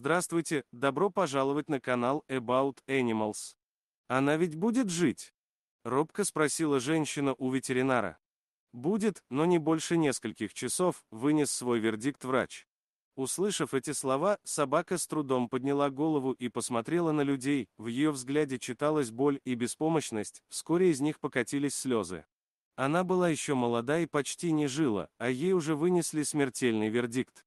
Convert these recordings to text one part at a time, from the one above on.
Здравствуйте, добро пожаловать на канал About Animals. Она ведь будет жить? Робко спросила женщина у ветеринара. Будет, но не больше нескольких часов, вынес свой вердикт врач. Услышав эти слова, собака с трудом подняла голову и посмотрела на людей, в ее взгляде читалась боль и беспомощность, вскоре из них покатились слезы. Она была еще молода и почти не жила, а ей уже вынесли смертельный вердикт.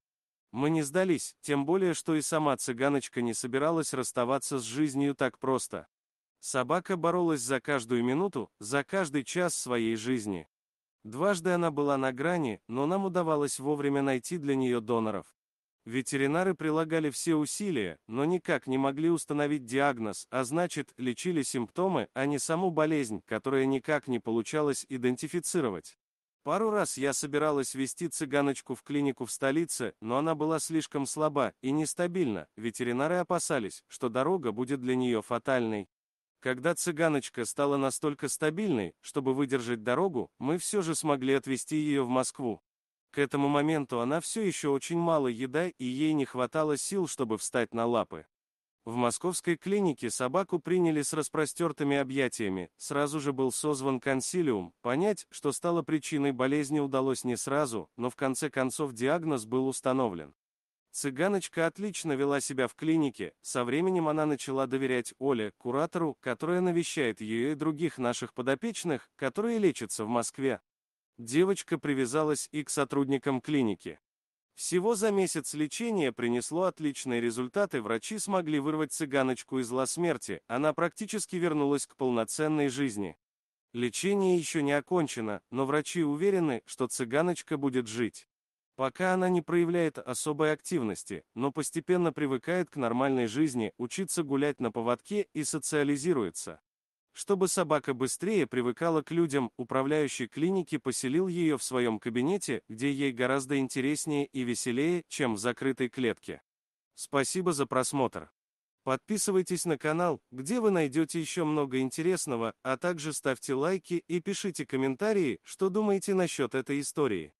Мы не сдались, тем более, что и сама цыганочка не собиралась расставаться с жизнью так просто. Собака боролась за каждую минуту, за каждый час своей жизни. Дважды она была на грани, но нам удавалось вовремя найти для нее доноров. Ветеринары прилагали все усилия, но никак не могли установить диагноз, а значит, лечили симптомы, а не саму болезнь, которая никак не получалось идентифицировать. Пару раз я собиралась вести цыганочку в клинику в столице, но она была слишком слаба и нестабильна, ветеринары опасались, что дорога будет для нее фатальной. Когда цыганочка стала настолько стабильной, чтобы выдержать дорогу, мы все же смогли отвезти ее в Москву. К этому моменту она все еще очень мало еда и ей не хватало сил, чтобы встать на лапы. В московской клинике собаку приняли с распростертыми объятиями, сразу же был созван консилиум, понять, что стало причиной болезни удалось не сразу, но в конце концов диагноз был установлен. Цыганочка отлично вела себя в клинике, со временем она начала доверять Оле, куратору, которая навещает ее и других наших подопечных, которые лечатся в Москве. Девочка привязалась и к сотрудникам клиники. Всего за месяц лечения принесло отличные результаты, врачи смогли вырвать цыганочку из зла смерти, она практически вернулась к полноценной жизни. Лечение еще не окончено, но врачи уверены, что цыганочка будет жить. Пока она не проявляет особой активности, но постепенно привыкает к нормальной жизни, учится гулять на поводке и социализируется. Чтобы собака быстрее привыкала к людям, управляющий клиники поселил ее в своем кабинете, где ей гораздо интереснее и веселее, чем в закрытой клетке. Спасибо за просмотр. Подписывайтесь на канал, где вы найдете еще много интересного, а также ставьте лайки и пишите комментарии, что думаете насчет этой истории.